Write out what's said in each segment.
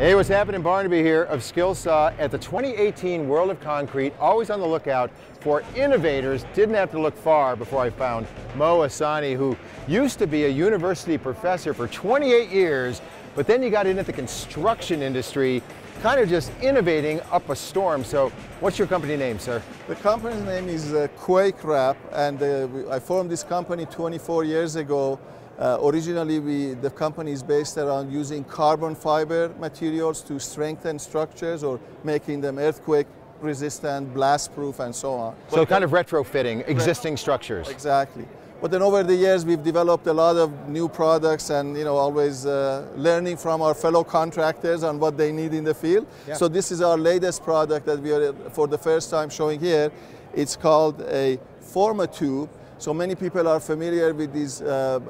Hey, what's happening? Barnaby here of Skilsaw at the 2018 World of Concrete. Always on the lookout for innovators. Didn't have to look far before I found Mo Ehsani, who used to be a university professor for 28 years, but then you got into the construction industry, kind of just innovating up a storm. So what's your company name, sir? The company's name is uh, QuakeWrap, and uh, I formed this company 24 years ago uh, originally, we, the company is based around using carbon fiber materials to strengthen structures or making them earthquake resistant, blast proof, and so on. So kind of retrofitting existing structures. Exactly. But then over the years, we've developed a lot of new products and you know always uh, learning from our fellow contractors on what they need in the field. Yeah. So this is our latest product that we are for the first time showing here. It's called a Forma-Tube so many people are familiar with these uh,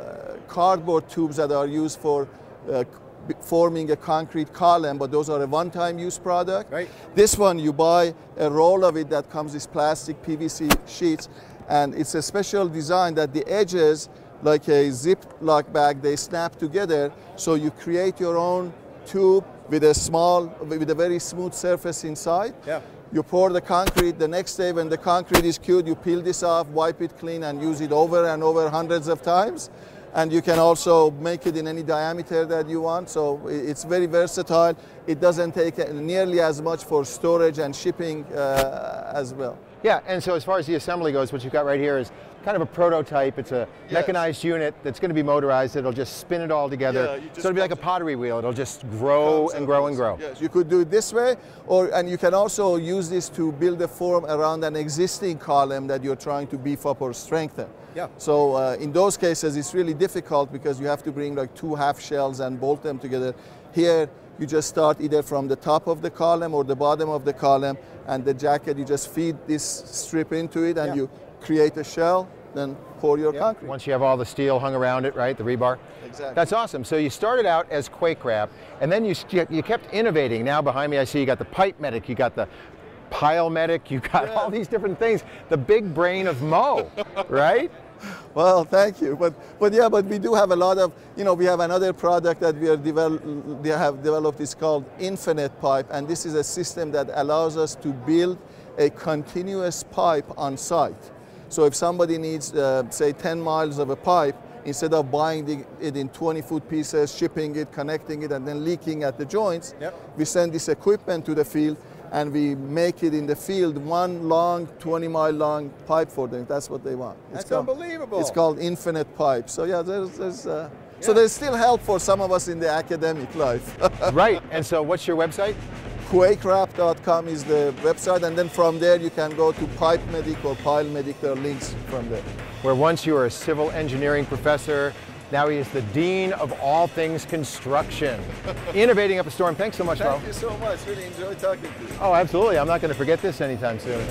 cardboard tubes that are used for uh, forming a concrete column, but those are a one-time use product. Right. This one, you buy a roll of it that comes with plastic PVC sheets, and it's a special design that the edges, like a Ziploc bag, they snap together, so you create your own tube with a small, with a very smooth surface inside. Yeah. You pour the concrete, the next day when the concrete is cured, you peel this off, wipe it clean and use it over and over hundreds of times. And you can also make it in any diameter that you want. So it's very versatile. It doesn't take nearly as much for storage and shipping uh, as well. Yeah, and so as far as the assembly goes, what you've got right here is kind of a prototype. It's a yes. mechanized unit that's going to be motorized. It'll just spin it all together. Yeah, so it'll be like a pottery wheel. It'll just grow and grow and grow. Yes, you could do it this way, or and you can also use this to build a form around an existing column that you're trying to beef up or strengthen. Yeah. So uh, in those cases, it's really difficult because you have to bring like two half shells and bolt them together. Here, you just start either from the top of the column or the bottom of the column and the jacket you just feed this strip into it and yeah. you create a shell then pour your yeah. concrete. Once you have all the steel hung around it, right, the rebar? Exactly. That's awesome. So you started out as Quake Wrap, and then you, you kept innovating. Now behind me I see you got the Pipe Medic, you got the Pile Medic, you got yeah. all these different things. The big brain of Mo, right? Well, thank you. But, but yeah, but we do have a lot of, you know, we have another product that we, are develop, we have developed. It's called InfinitPipe, and this is a system that allows us to build a continuous pipe on site. So if somebody needs, uh, say, 10 miles of a pipe, instead of buying it in 20 foot pieces, shipping it, connecting it, and then leaking at the joints, yep. we send this equipment to the field and we make it in the field one long 20 mile long pipe for them. That's what they want. It's that's called, unbelievable. it's called InfinitPipe. So yeah there's, there's uh, yeah. so there's still help for some of us in the academic life. Right and so what's your website? Quakewrap.com is the website and then from there you can go to pipe medic or pile medic. There are links from there. Where once you were a civil engineering professor now he is the Dean of all things construction. Innovating up a storm. Thanks so much, Thank you so much. Really enjoyed talking to you. Oh, absolutely. I'm not going to forget this anytime soon.